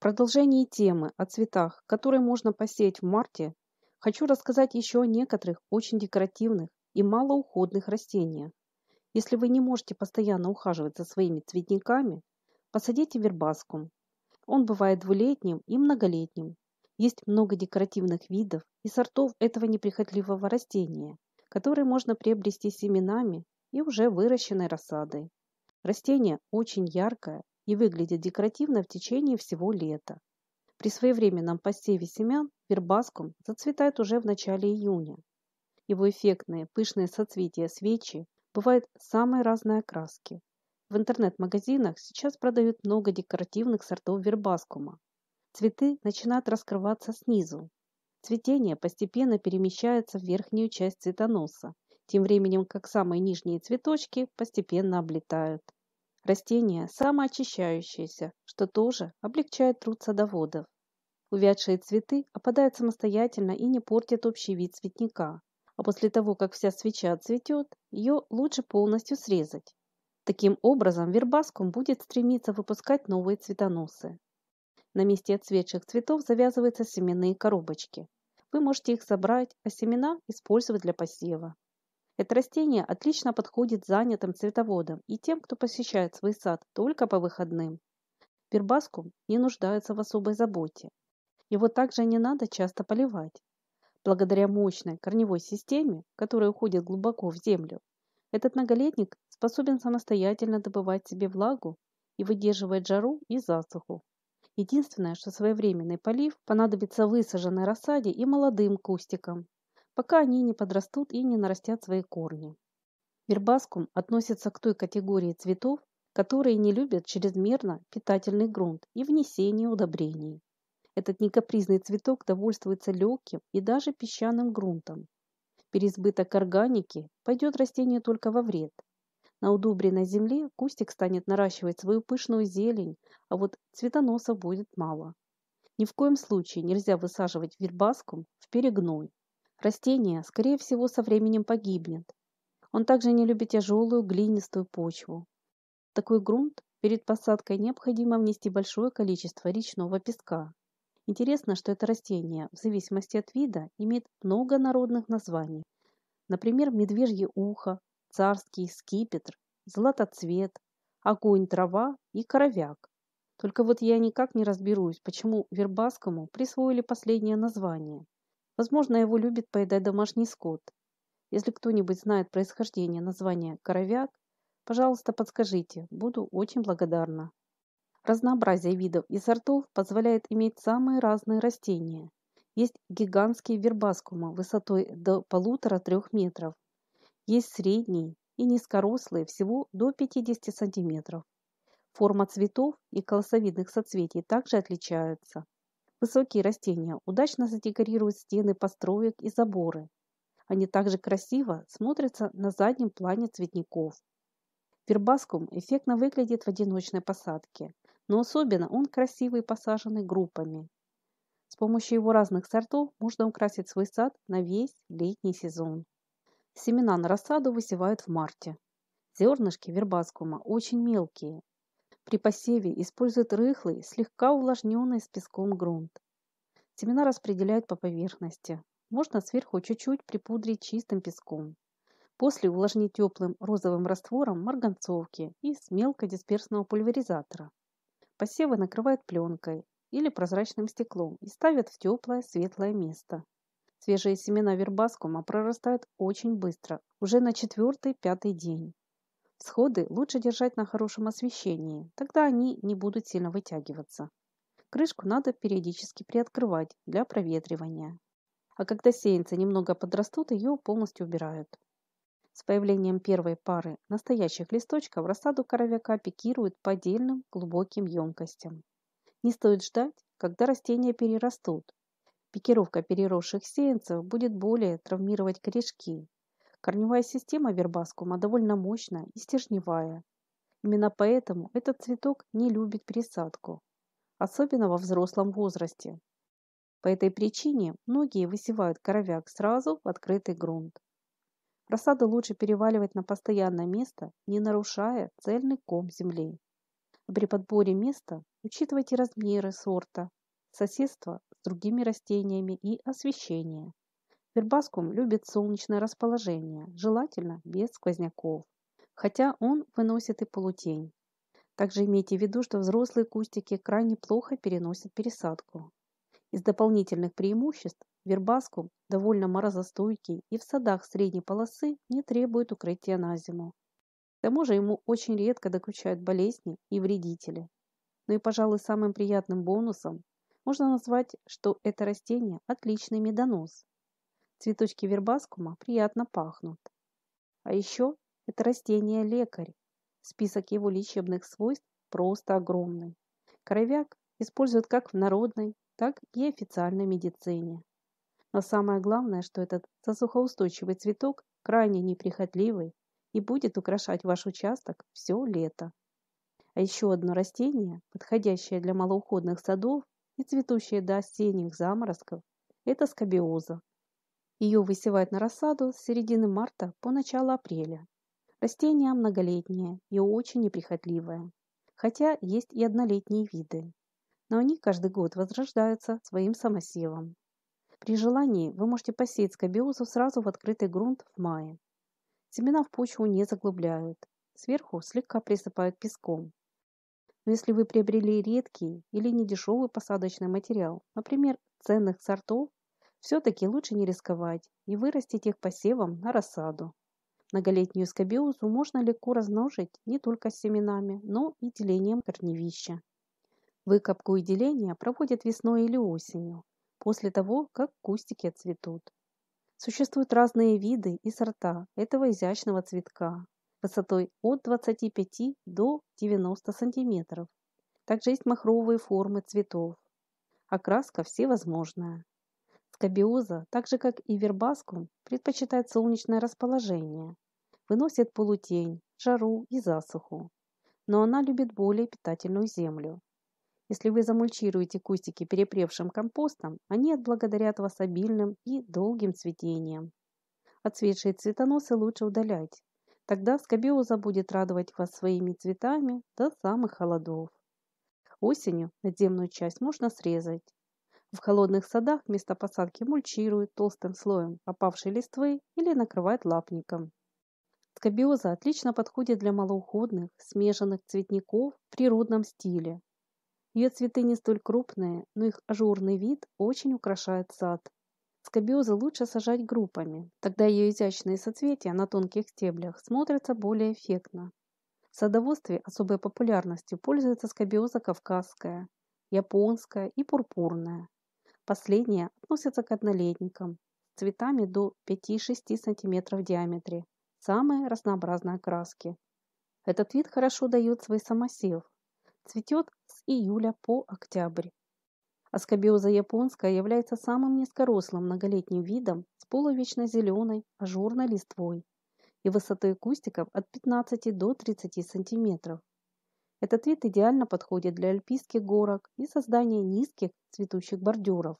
продолжении темы о цветах, которые можно посеять в марте, хочу рассказать еще о некоторых очень декоративных и малоуходных растениях. Если вы не можете постоянно ухаживать за своими цветниками, посадите вербаскум. Он бывает двулетним и многолетним. Есть много декоративных видов и сортов этого неприхотливого растения, которые можно приобрести семенами и уже выращенной рассадой. Растение очень яркое и выглядит декоративно в течение всего лета. При своевременном посеве семян вербаскум зацветает уже в начале июня. Его эффектные пышные соцветия свечи бывают самой разной окраски. В интернет-магазинах сейчас продают много декоративных сортов вербаскума. Цветы начинают раскрываться снизу. Цветение постепенно перемещается в верхнюю часть цветоноса, тем временем как самые нижние цветочки постепенно облетают. Растение самоочищающееся, что тоже облегчает труд садоводов. Увядшие цветы опадают самостоятельно и не портят общий вид цветника. А после того, как вся свеча цветет, ее лучше полностью срезать. Таким образом, вербаскум будет стремиться выпускать новые цветоносы. На месте отцветших цветов завязываются семенные коробочки. Вы можете их собрать, а семена использовать для посева. Это растение отлично подходит занятым цветоводам и тем, кто посещает свой сад только по выходным. Вербаскум не нуждается в особой заботе. Его также не надо часто поливать. Благодаря мощной корневой системе, которая уходит глубоко в землю, этот многолетник способен самостоятельно добывать себе влагу и выдерживать жару и засуху. Единственное, что своевременный полив понадобится высаженной рассаде и молодым кустикам, пока они не подрастут и не нарастят свои корни. Вербаскум относится к той категории цветов, которые не любят чрезмерно питательный грунт и внесение удобрений. Этот некапризный цветок довольствуется легким и даже песчаным грунтом. Переизбыток органики пойдет растению только во вред. На удобренной земле кустик станет наращивать свою пышную зелень, а вот цветоносов будет мало. Ни в коем случае нельзя высаживать вербаскум в перегной. Растение, скорее всего, со временем погибнет. Он также не любит тяжелую глинистую почву. В такой грунт перед посадкой необходимо внести большое количество речного песка. Интересно, что это растение, в зависимости от вида, имеет много народных названий. Например, медвежье ухо, царский скипетр, златоцвет, огонь трава и коровяк. Только вот я никак не разберусь, почему вербаскому присвоили последнее название. Возможно, его любит поедать домашний скот. Если кто-нибудь знает происхождение названия коровяк, пожалуйста, подскажите, буду очень благодарна. Разнообразие видов и сортов позволяет иметь самые разные растения. Есть гигантские вербаскумы высотой до полутора-трех метров. Есть средние и низкорослые всего до 50 сантиметров. Форма цветов и колосовидных соцветий также отличаются. Высокие растения удачно задекорируют стены построек и заборы. Они также красиво смотрятся на заднем плане цветников. Вербаскум эффектно выглядит в одиночной посадке но особенно он красивый посаженный группами. С помощью его разных сортов можно украсить свой сад на весь летний сезон. Семена на рассаду высевают в марте. Зернышки вербаскума очень мелкие. При посеве используют рыхлый, слегка увлажненный с песком грунт. Семена распределяют по поверхности. Можно сверху чуть-чуть припудрить чистым песком. После увлажнить теплым розовым раствором марганцовки и с мелкодисперсного пульверизатора. Посевы накрывают пленкой или прозрачным стеклом и ставят в теплое светлое место. Свежие семена вербаскума прорастают очень быстро, уже на четвертый-пятый день. Всходы лучше держать на хорошем освещении, тогда они не будут сильно вытягиваться. Крышку надо периодически приоткрывать для проветривания. А когда сеянцы немного подрастут, ее полностью убирают. С появлением первой пары настоящих листочков рассаду коровяка пикируют по отдельным глубоким емкостям. Не стоит ждать, когда растения перерастут. Пикировка переросших сеянцев будет более травмировать корешки. Корневая система вербаскума довольно мощная и стержневая. Именно поэтому этот цветок не любит пересадку, особенно во взрослом возрасте. По этой причине многие высевают коровяк сразу в открытый грунт. Рассаду лучше переваливать на постоянное место, не нарушая цельный ком земли. А при подборе места учитывайте размеры сорта, соседство с другими растениями и освещение. Вербаскум любит солнечное расположение, желательно без сквозняков, хотя он выносит и полутень. Также имейте в виду, что взрослые кустики крайне плохо переносят пересадку. Из дополнительных преимуществ вербаскум довольно морозостойкий и в садах средней полосы не требует укрытия на зиму. К тому же ему очень редко докучают болезни и вредители. Ну и, пожалуй, самым приятным бонусом можно назвать, что это растение отличный медонос. Цветочки вербаскума приятно пахнут. А еще это растение лекарь, Список его лечебных свойств просто огромный. Коровяк используют как в народной, так и официальной медицине. Но самое главное, что этот засухоустойчивый цветок крайне неприхотливый и будет украшать ваш участок все лето. А еще одно растение, подходящее для малоуходных садов и цветущее до осенних заморозков, это скобиоза. Ее высевают на рассаду с середины марта по начало апреля. Растение многолетнее и очень неприхотливое, хотя есть и однолетние виды, но они каждый год возрождаются своим самосевом. При желании вы можете посеять скобиозу сразу в открытый грунт в мае. Семена в почву не заглубляют, сверху слегка присыпают песком. Но если вы приобрели редкий или недешевый посадочный материал, например, ценных сортов, все-таки лучше не рисковать и вырастить их посевом на рассаду. Многолетнюю скобиозу можно легко размножить не только семенами, но и делением корневища. Выкопку и деление проводят весной или осенью, после того, как кустики отцветут. Существуют разные виды и сорта этого изящного цветка высотой от 25 до 90 см. Также есть махровые формы цветов. Окраска всевозможная. Скобиоза, так же как и вербаскум, предпочитает солнечное расположение, выносит полутень, жару и засуху. Но она любит более питательную землю. Если вы замульчируете кустики перепревшим компостом, они отблагодарят вас обильным и долгим цветением. Отцветшие цветоносы лучше удалять. Тогда скобиоза будет радовать вас своими цветами до самых холодов. Осенью надземную часть можно срезать, в холодных садах вместо посадки мульчируют толстым слоем опавшей листвы или накрывают лапником. Скобиоза отлично подходит для малоуходных, смешанных цветников в природном стиле. Ее цветы не столь крупные, но их ажурный вид очень украшает сад. Скобиозы лучше сажать группами, тогда ее изящные соцветия на тонких стеблях смотрятся более эффектно. В садоводстве особой популярностью пользуется скобиоза кавказская, японская и пурпурная. Последние относятся к однолетникам с цветами до 5-6 см в диаметре, самые разнообразные окраски. Этот вид хорошо дает свой самосев. Цветет с июля по октябрь. Аскобиоза японская является самым низкорослым многолетним видом с полувечно зеленой ажурной листвой и высотой кустиков от 15 до 30 сантиметров. Этот вид идеально подходит для альпийских горок и создания низких цветущих бордюров.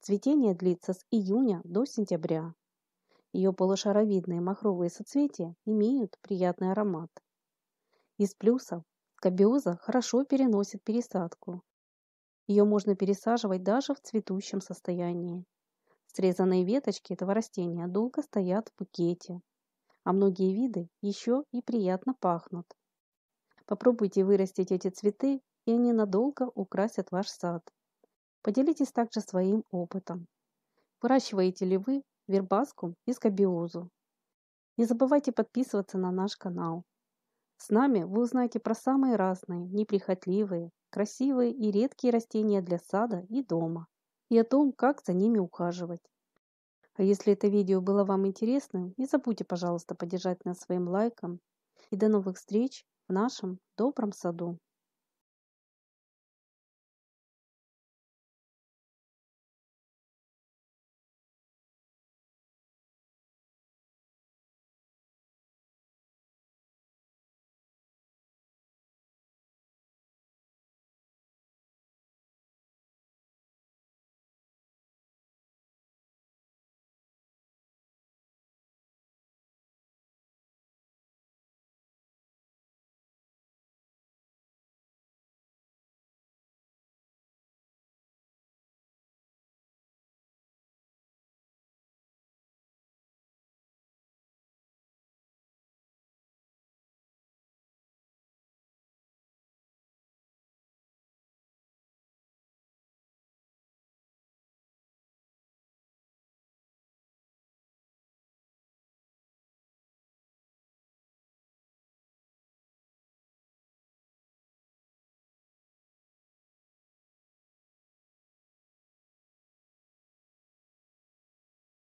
Цветение длится с июня до сентября. Ее полушаровидные махровые соцветия имеют приятный аромат. Из плюсов скобиоза хорошо переносит пересадку. Ее можно пересаживать даже в цветущем состоянии. Срезанные веточки этого растения долго стоят в букете, а многие виды еще и приятно пахнут. Попробуйте вырастить эти цветы, и они надолго украсят ваш сад. Поделитесь также своим опытом. Выращиваете ли вы вербаскум и скобиозу? Не забывайте подписываться на наш канал. С нами вы узнаете про самые разные, неприхотливые, красивые и редкие растения для сада и дома, и о том, как за ними ухаживать. А если это видео было вам интересным, не забудьте, пожалуйста, поддержать нас своим лайком. И до новых встреч! В нашем добром саду.